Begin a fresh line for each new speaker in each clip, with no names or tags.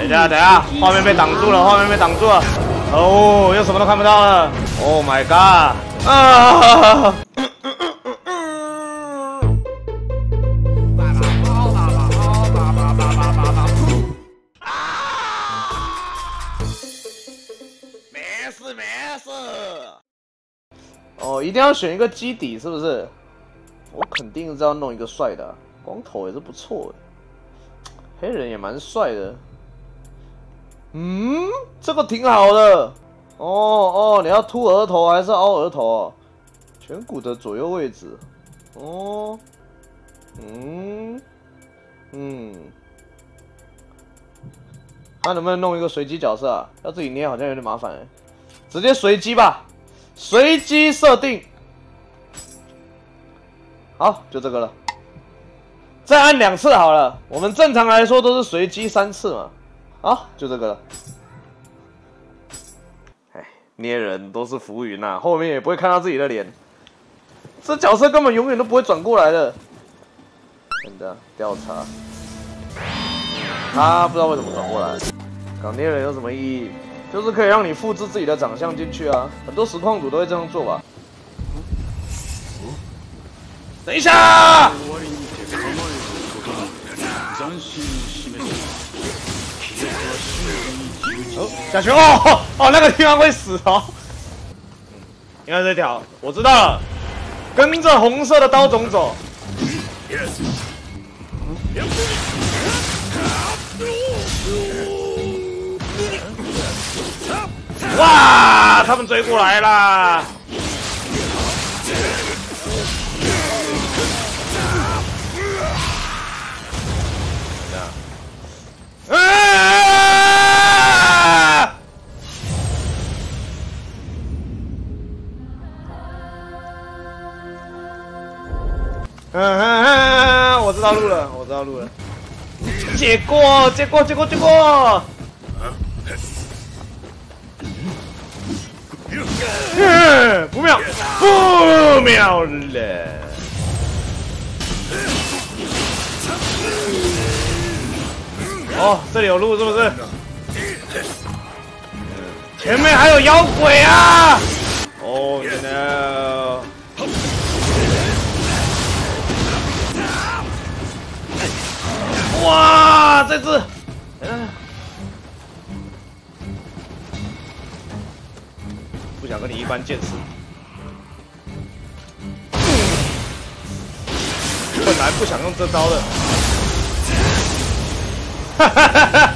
等一下，等一下，画面被挡住了，画面被挡住了。哦，又什么都看不到了。Oh my god！啊！没事没事。哦，一定要选一个基底，是不是？我肯定是要弄一个帅的，光头也是不错的，黑人也蛮帅的。嗯，这个挺好的。哦哦，你要凸额头还是凹额头？颧骨的左右位置。哦，嗯嗯，看能不能弄一个随机角色啊？要自己捏好像有点麻烦，直接随机吧，随机设定。好，就这个了。再按两次好了。我们正常来说都是随机三次嘛。啊，就这个了。哎，捏人都是浮云呐，后面也不会看到自己的脸。这角色根本永远都不会转过来的。真的调查，他不知道为什么转过来。搞捏人有什么意义？就是可以让你复制自己的长相进去啊。很多实况组都会这样做吧。等一下！哦，小熊哦哦，那个地方会死哦。你看这条，我知道了。跟着红色的刀种走。哇，他们追过来了！嗯，我知道路了，我知道路了。接过，接过，接过，接过。嗯，不妙，不妙了。哦，这里有路是不是？前面还有妖鬼啊！哦，no！哇，这只，嗯，不想跟你一般见识。本来不想用这招的。哈哈哈！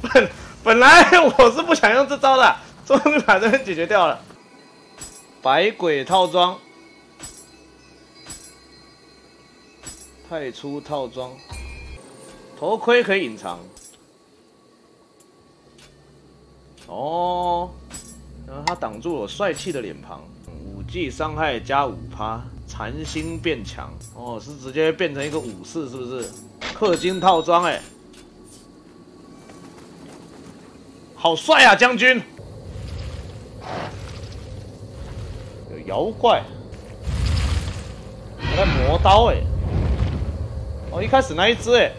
本本来我是不想用这招的，终于把这个解决掉了。百鬼套装，太初套装，头盔可以隐藏。哦，然后他挡住我帅气的脸庞。武技伤害加五趴，残心变强。哦，是直接变成一个武士是不是？氪金套装哎。好帅啊，将军！有妖怪，还在磨刀哎！哦，一开始那一只哎，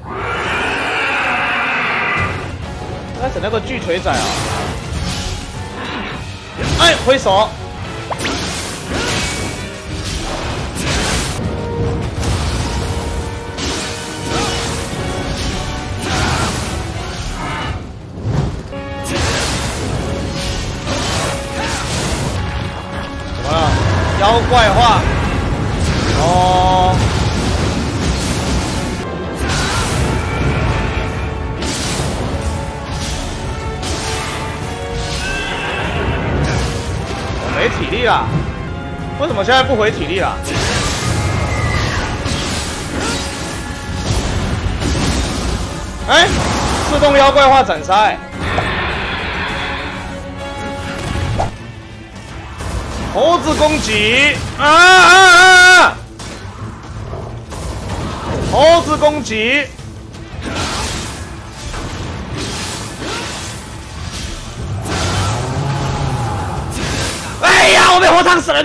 开始那个巨锤仔啊！哎，挥手。怎么了妖怪化，体力了，为什么现在不回体力了？哎，自动妖怪化斩杀。猴子攻击啊啊啊！猴子攻击！被火烫死了！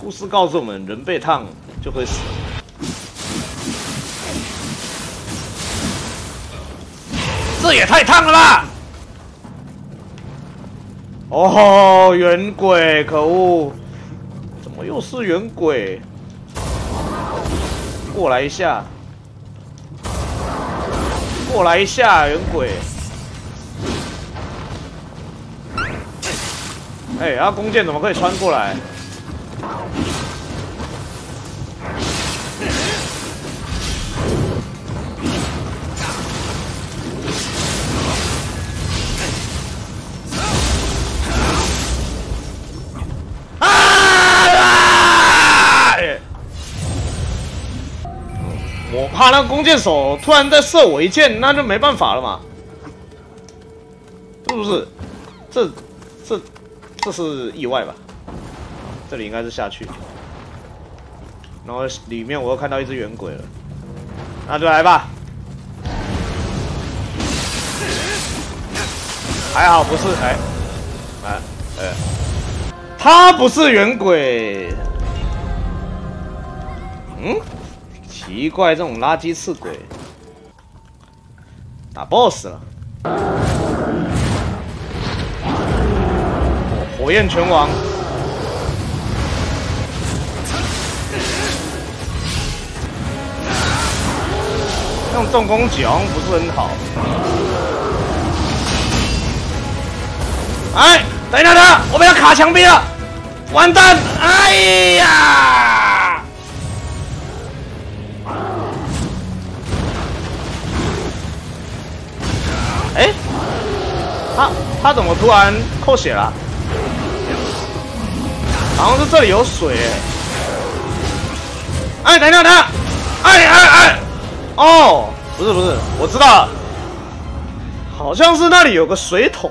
故事告诉我们，人被烫就会死。这也太烫了吧！哦，圆鬼，可恶！怎么又是圆鬼？过来一下，过来一下，圆鬼！哎，他弓箭怎么可以穿过来？我怕那弓箭手突然再射我一箭，那就没办法了嘛，是不是？这。这是意外吧？这里应该是下去，然后里面我又看到一只圆鬼了，那就来吧。还好不是，哎，哎，哎，他不是圆鬼。嗯，奇怪，这种垃圾刺鬼打 BOSS 了。火焰拳王，用重攻击好像不是很好。哎，等一下，等，我们要卡墙壁了，完蛋！哎呀！哎，他他怎么突然扣血了？好像是这里有水，哎，等一下，等一下，哎哎哎，哦，不是不是，我知道了，好像是那里有个水桶，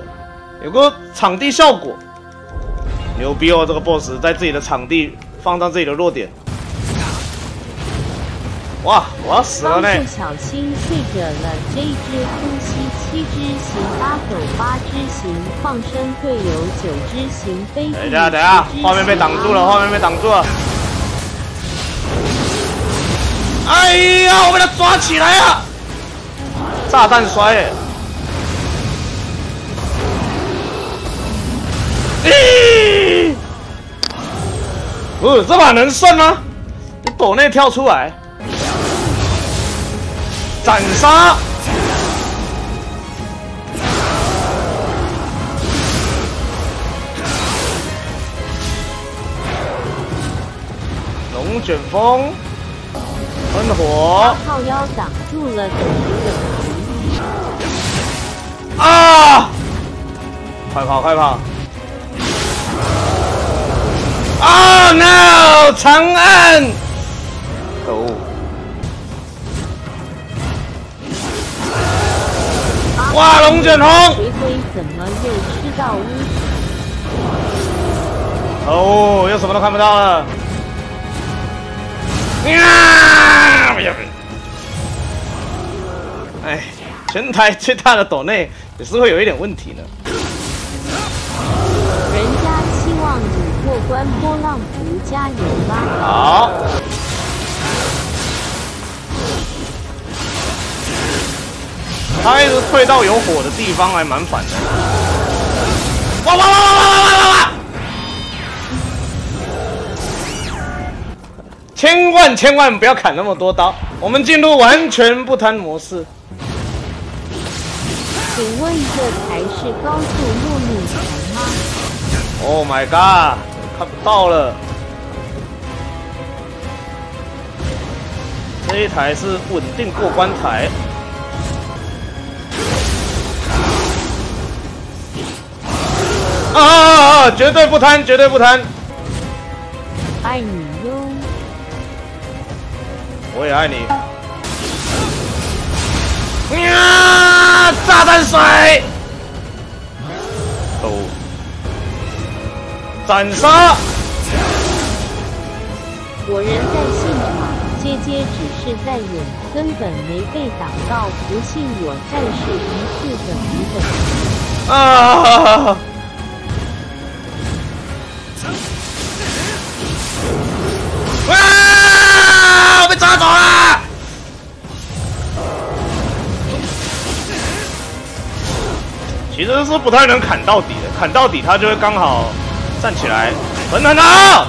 有个场地效果，牛逼哦！这个 boss 在自己的场地放到自己的弱点。哇！我要死了呢！
不小心睡着了，这只呼吸七只行，八走八只行，放生队友九只行，飞
等一下，等一下，画面被挡住了，画面被挡住了。哎呀，我被他抓起来啊！炸弹摔！咦！不是，这把能胜吗？你躲内跳出来。斩杀！龙卷风，喷火！
靠腰挡住了等级
的啊！快跑快跑！啊 no！长按！可恶！哇！龙卷风！
回归怎么又吃到乌？
哦，又什么都看不到了。呀！哎，全台最大的斗内也是会有一点问题的。
人家希望你过关，波浪图加油吧！
好。他一直退到有火的地方，还蛮烦的。哇哇哇哇哇千万千万不要砍那么多刀，我们进入完全不贪模式。
请问这台是高速落木台吗
？Oh my god！看不到了。这一台是稳定过关台。啊啊啊！绝对不贪，绝对不贪。
爱你，
我也爱你。呀！炸弹水！哦，斩杀！
我人在现场，姐姐只是在演，根本没被挡到。不信我再试一次，等一等。
啊！抓走啦！其实是不太能砍到底的，砍到底他就会刚好站起来，很难打。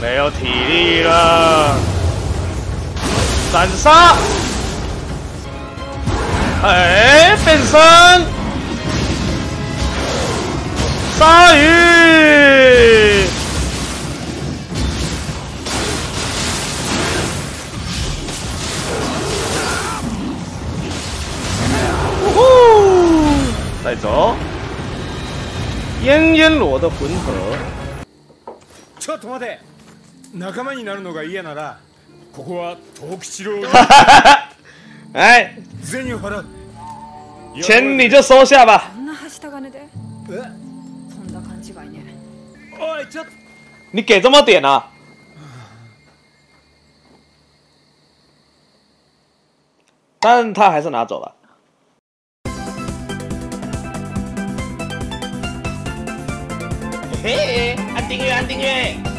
没有体力了，斩杀！¡Eh! ¡Pensan! ¡Sai! ¡Uhú! ¡Taito! ¡Yen
Yen Luo de Junho! ¡Choto, mate! 仲間になるのが嫌ならここは東吉郎
はい
銭を払う
钱你就收下吧。
こんなはした金で
え
とんだ勘違いね
おいちょっと
你给这么点啊？但他还是拿走了。嘿，按订阅，按订阅。